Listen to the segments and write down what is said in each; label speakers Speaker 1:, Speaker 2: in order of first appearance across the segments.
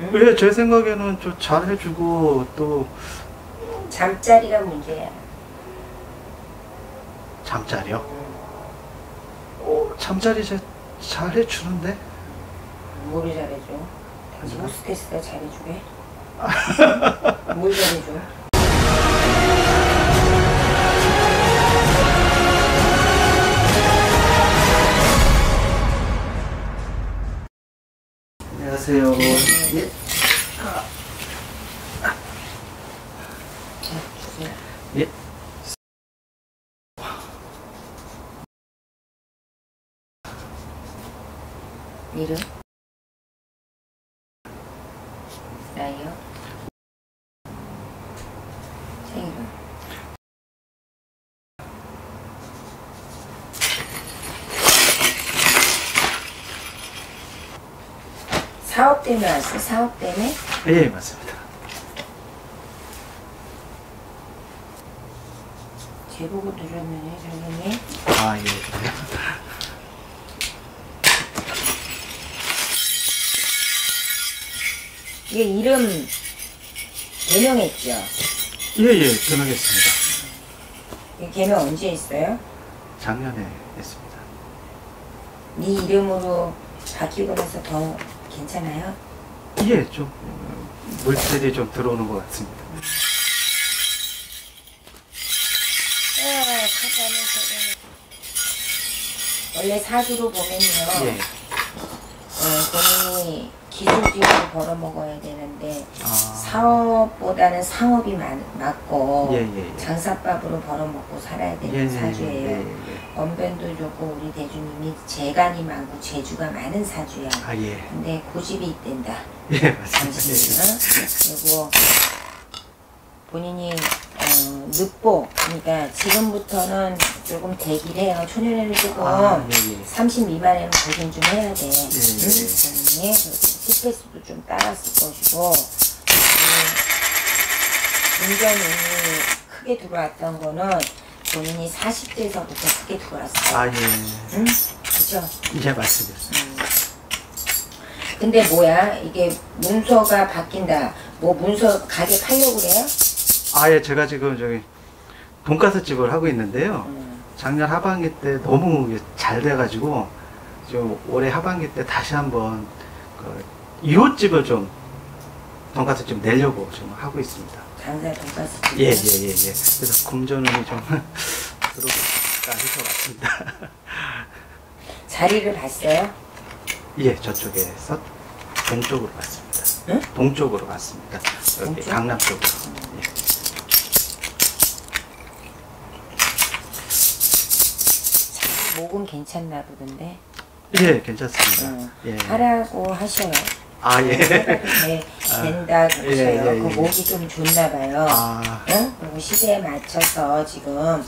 Speaker 1: 응?
Speaker 2: 왜제 생각에는 좀 잘해주고 또
Speaker 1: 잠자리가 문제야.
Speaker 2: 잠자리요?
Speaker 1: 응.
Speaker 2: 어, 잠자리 제 잘해주는데?
Speaker 1: 뭐를 잘해줘? 당신
Speaker 2: 아니요.
Speaker 1: 호스테스가 잘해주게? 뭘 잘해줘?
Speaker 2: 안녕하세요. 예.
Speaker 1: 자, 주세요.
Speaker 2: 예.
Speaker 1: 이름? 나이요? 생일은? 사업 때문에 왔어? 사업 때문에?
Speaker 2: 예, 맞습니다.
Speaker 1: 제보고 드렸네, 선생님.
Speaker 2: 아, 예. 그래요?
Speaker 1: 이게 이름 개명했죠?
Speaker 2: 예, 예, 변하겠습니다.
Speaker 1: 이 개명 언제 했어요?
Speaker 2: 작년에 했습니다.
Speaker 1: 네 이름으로 바뀌고 나서 더 괜찮아요?
Speaker 2: 예, 좀 어, 물질이 좀 들어오는 것 같습니다.
Speaker 1: 아, 원래 사주로 보면요.
Speaker 2: 예.
Speaker 1: 어, 본인이 기술직으로 벌어 먹어야 되는데
Speaker 2: 아,
Speaker 1: 사업보다는 상업이 많, 맞고
Speaker 2: 예, 예, 예.
Speaker 1: 장사밥으로 벌어 먹고 살아야 되는
Speaker 2: 예, 예,
Speaker 1: 사주예요.
Speaker 2: 예, 예.
Speaker 1: 언변도 좋고 우리 대주님이 재간이 많고 재주가 많은 사주야.
Speaker 2: 아, 예.
Speaker 1: 근데 고집이 있댄다.
Speaker 2: 예, 맞습니다.
Speaker 1: 당신은 그리고 본인이 어, 늦보 그러니까 지금부터는 조금 대기를 해요. 초년에는 조금
Speaker 2: 아, 예, 예.
Speaker 1: 30 미만에는 고생 좀 해야 돼. 응?
Speaker 2: 예.
Speaker 1: 본인이 스트레스도 좀 따랐을 것이고 음, 운전이 크게 들어왔던 거는 본인이 40대에서부터 크게 들어왔어요.
Speaker 2: 아, 예.
Speaker 1: 응? 그죠?
Speaker 2: 예, 맞습니다.
Speaker 1: 근데 뭐야 이게 문서가 바뀐다. 뭐 문서 가게 팔려고 그래요?
Speaker 2: 아, 예, 제가 지금 저기 돈가스 집을 하고 있는데요.
Speaker 1: 음.
Speaker 2: 작년 하반기 때 너무 잘 돼가지고 지금 올해 하반기 때 다시 한번 그 이웃집을 좀 돈가스 집 내려고 지금 하고 있습니다.
Speaker 1: 장사 돈가스 집.
Speaker 2: 예, 예, 예, 예. 그래서 금전운이 좀 들어올까 해서 왔습니다.
Speaker 1: 자리를 봤어요?
Speaker 2: 예, 저쪽에서 동쪽으로 갔습니다.
Speaker 1: 응?
Speaker 2: 동쪽으로 갔습니다. 여기
Speaker 1: 동쪽?
Speaker 2: 강남 쪽으로. 예.
Speaker 1: 목은 괜찮나 보던데.
Speaker 2: 예, 괜찮습니다.
Speaker 1: 응.
Speaker 2: 예.
Speaker 1: 하라고 하셔요.
Speaker 2: 아, 예.
Speaker 1: 네, 된다 그러셔요.
Speaker 2: 예, 예, 예.
Speaker 1: 그 목이 좀 좋나 봐요.
Speaker 2: 아,
Speaker 1: 응? 그리고 시대에 맞춰서 지금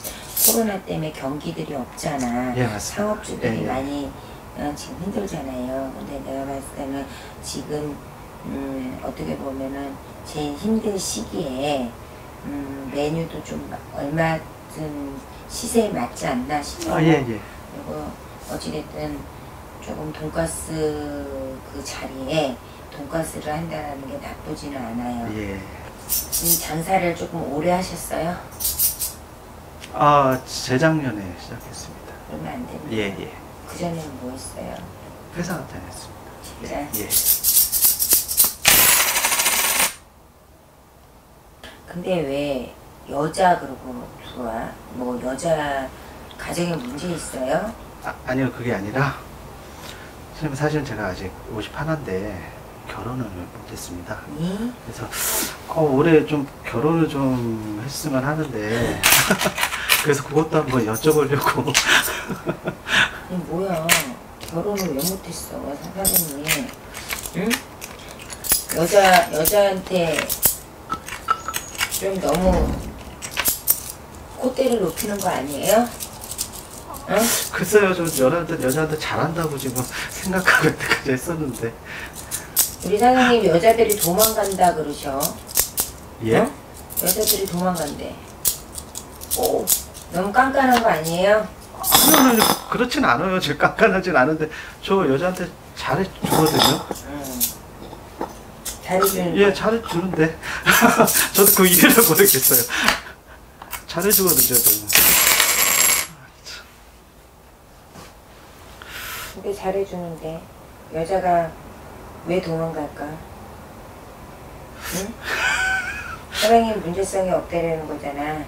Speaker 1: 코로나 때문에 경기들이 없잖아.
Speaker 2: 예.
Speaker 1: 상업주들이
Speaker 2: 예, 예.
Speaker 1: 많이 어, 지금 힘들잖아요. 근데 내가 봤을 때는 지금 음, 어떻게 보면은 제일 힘든 시기에 음, 메뉴도 좀 얼마든 시세에 맞지 않나 싶어요.
Speaker 2: 아, 예, 예.
Speaker 1: 그리고 어찌됐든 조금 돈가스 그 자리에 돈가스를 한다는 게 나쁘지는 않아요.
Speaker 2: 예.
Speaker 1: 이 장사를 조금 오래 하셨어요?
Speaker 2: 아, 재작년에 시작했습니다.
Speaker 1: 얼마 안 됐는데.
Speaker 2: 예, 예.
Speaker 1: 그 전에는 뭐 했어요?
Speaker 2: 회사 다녔습니다.
Speaker 1: 진짜?
Speaker 2: 예.
Speaker 1: 근데 왜 여자 그러고 들어와? 뭐 여자 가정에 문제 있어요?
Speaker 2: 아, 아니요, 그게 아니라, 선생님, 사실 제가 아직 51인데, 결혼을 못했습니다.
Speaker 1: 이?
Speaker 2: 그래서, 어, 올해 좀 결혼을 좀 했으면 하는데, 그래서 그것도 한번 여쭤보려고.
Speaker 1: 이 뭐야? 결혼을 왜 못했어, 사장님이? 응? 여자 여자한테 좀 너무 콧대를 높이는 거 아니에요? 응?
Speaker 2: 글쎄요, 좀 여자한테, 여자한테 잘한다고 지금 생각하고 여태까지 했었는데.
Speaker 1: 우리 사장님 여자들이 도망간다 그러셔.
Speaker 2: 예?
Speaker 1: 어? 여자들이 도망간대. 오, 너무 깐깐한 거 아니에요?
Speaker 2: 아니요, 그렇진 않아요. 제가 깐깐하진 않은데, 저 여자한테 잘해주거든요.
Speaker 1: 응. 잘해주는
Speaker 2: 예,
Speaker 1: 거.
Speaker 2: 잘해주는데. 저도 그 이유를 모르겠어요. 잘해주거든요, 저는.
Speaker 1: 근데 잘해주는데 여자가 왜 도망갈까? 응? 사랑의 문제성이 없다라는 거잖아.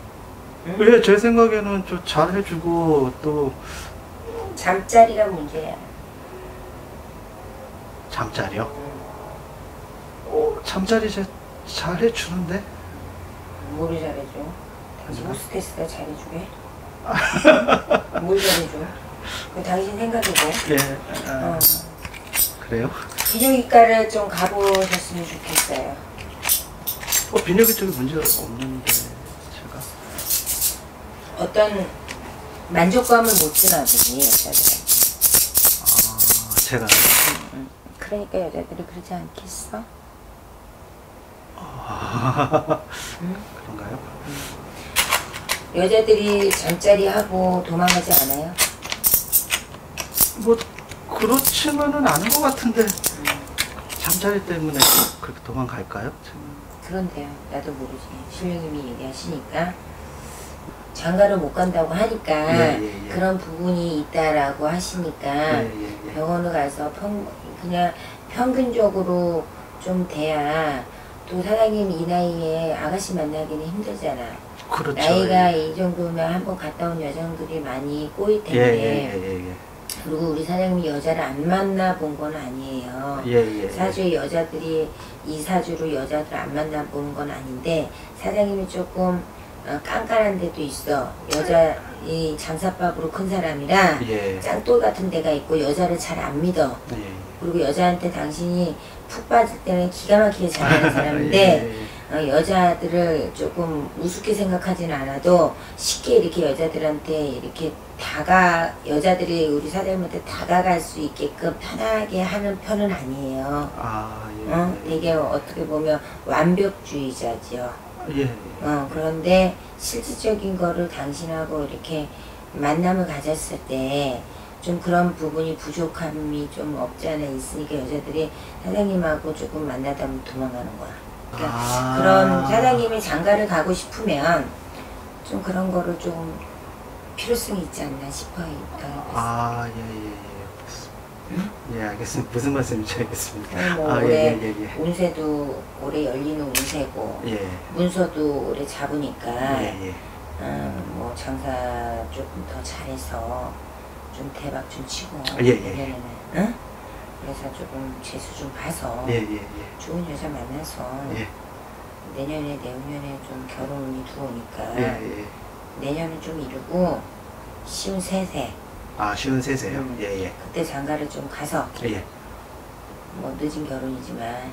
Speaker 1: 응?
Speaker 2: 왜, 제 생각에는 좀 잘해주고, 또,
Speaker 1: 잠자리가 문제야.
Speaker 2: 잠자리요?
Speaker 1: 응.
Speaker 2: 어, 잠자리 제, 잘해주는데?
Speaker 1: 뭐를 잘해줘? 당신 호스테스가 잘해주게? 뭘 잘해줘? 그 당신 생각이고.
Speaker 2: 예.
Speaker 1: 어.
Speaker 2: 아, 그래요?
Speaker 1: 비뇨기과를 좀 가보셨으면 좋겠어요.
Speaker 2: 어, 비뇨기 쪽에 문제 없는데, 제가.
Speaker 1: 어떤 만족감을 못 주나 보지 여자들은.
Speaker 2: 아, 제가.
Speaker 1: 그러니까 여자들이 그러지 않겠어? 응?
Speaker 2: 그런가요?
Speaker 1: 여자들이 잠자리 하고 도망가지 않아요?
Speaker 2: 뭐, 그렇지만은 않은 것 같은데, 잠자리 때문에 그렇게 도망갈까요?
Speaker 1: 그런데요. 나도 모르지. 신령님이 얘기하시니까 장가를 못 간다고 하니까
Speaker 2: 예, 예, 예.
Speaker 1: 그런 부분이 있다라고 하시니까
Speaker 2: 예, 예, 예.
Speaker 1: 병원을 가서 평, 그냥 평균적으로 좀 돼야 또 사장님 이 나이에 아가씨 만나기는 힘들잖아.
Speaker 2: 그렇죠.
Speaker 1: 나이가
Speaker 2: 예.
Speaker 1: 이 정도면 한번 갔다 온 여성들이 많이 꼬일
Speaker 2: 예,
Speaker 1: 텐데
Speaker 2: 예, 예, 예.
Speaker 1: 그리고 우리 사장님이 여자를 안 만나 본 건 아니에요.
Speaker 2: 예, 예. 예.
Speaker 1: 사주의 여자들이 이 사주로 여자들 안 만나보는 건 아닌데 사장님이 조금 어, 깐깐한 데도 있어 여자 이 장사밥으로 큰 사람이라
Speaker 2: 예.
Speaker 1: 짱돌 같은 데가 있고 여자를 잘 안 믿어
Speaker 2: 예.
Speaker 1: 그리고 여자한테 당신이 푹 빠질 때는 기가 막히게 잘하는 사람인데
Speaker 2: 예, 예.
Speaker 1: 어, 여자들을 조금 우습게 생각하지는 않아도 쉽게 이렇게 여자들한테 이렇게 다가 여자들이 우리 사장님한테 다가갈 수 있게끔 편하게 하는 편은 아니에요.
Speaker 2: 아, 예.
Speaker 1: 어, 되게 어떻게 보면 완벽주의자죠.
Speaker 2: 예.
Speaker 1: 어, 그런데 실질적인 거를 당신하고 이렇게 만남을 가졌을 때 좀 그런 부분이 부족함이 좀 없지 않아 있으니까 여자들이 사장님하고 조금 만나다 보면 도망가는 거야. 그러니까
Speaker 2: 아.
Speaker 1: 그런 사장님이 장가를 가고 싶으면 좀 그런 거를 좀 필요성이 있지 않나 싶어요.
Speaker 2: 아, 예, 예, 예. 예, 알겠습니다. 무슨 말씀인지 알겠습니다.
Speaker 1: 어, 뭐
Speaker 2: 아, 예,
Speaker 1: 올해
Speaker 2: 예, 예, 예.
Speaker 1: 운세도 올해 열리는 운세고
Speaker 2: 예.
Speaker 1: 문서도 올해 잡으니까
Speaker 2: 예, 예.
Speaker 1: 음, 뭐 장사 조금 더 잘해서 좀 대박 좀 치고
Speaker 2: 예, 예.
Speaker 1: 내년에는 응? 그래서 조금 재수 좀 봐서
Speaker 2: 예, 예, 예.
Speaker 1: 좋은 여자 만나서
Speaker 2: 예.
Speaker 1: 내년에 내후년에 좀 결혼이 들어오니까
Speaker 2: 예, 예.
Speaker 1: 내년은 좀 이르고 쉬운 세세
Speaker 2: 아, 쉬운 세세요.
Speaker 1: 음.
Speaker 2: 예, 예.
Speaker 1: 그때 장가를 좀 가서
Speaker 2: 예.
Speaker 1: 뭐 늦은 결혼이지만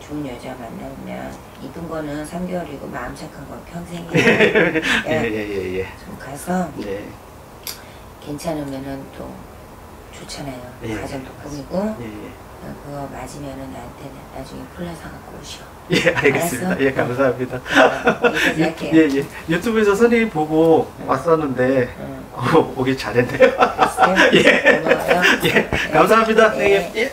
Speaker 1: 좋은 여자 만나면 이쁜 거는 3개월이고 마음 착한 건 평생이에요.
Speaker 2: 예,
Speaker 1: 예.
Speaker 2: 예, 예, 예.
Speaker 1: 좀 가서
Speaker 2: 네.
Speaker 1: 괜찮으면은 또 좋잖아요.
Speaker 2: 예,
Speaker 1: 가정도
Speaker 2: 예,
Speaker 1: 꾸미고
Speaker 2: 예, 예.
Speaker 1: 어, 그거 맞으면은 나한테 나중에 콜라 사갖고 오셔.
Speaker 2: 예, 알겠습니다.
Speaker 1: 알았어?
Speaker 2: 예, 감사합니다.
Speaker 1: 여기까지 할게요.
Speaker 2: 예, 예. 유튜브에서 선생님 보고 왔었는데,
Speaker 1: 응.
Speaker 2: 어, 오기
Speaker 1: 잘했네요.
Speaker 2: 예.
Speaker 1: 고마워요.
Speaker 2: 예, 감사합니다,
Speaker 1: 네.
Speaker 2: 선생님. 예.